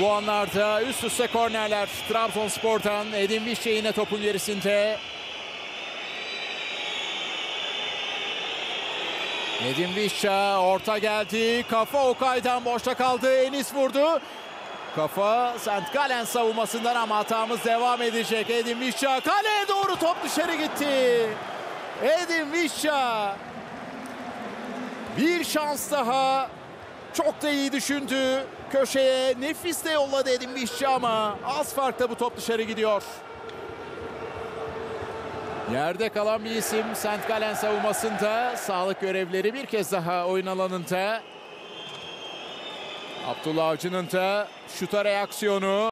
Bu anlarda üst üste kornerler Trabzonspor'dan Edin Vişçe yine topun gerisinde. Nedim Vişça orta geldi. Kafa Okay'dan boşta kaldı. Enis vurdu. Kafa St. Gallen savunmasından ama hatamız devam edecek. Edin Vişça kaleye doğru top dışarı gitti. Edin Vişça bir şans daha. Çok da iyi düşündü. Köşeye nefis de yolladı Edin Vişça ama az farkla bu top dışarı gidiyor. Yerde kalan bir isim St. Gallen savunmasında. Sağlık görevleri bir kez daha oyun alanında. Abdullah Avcı'nın da şuta reaksiyonu.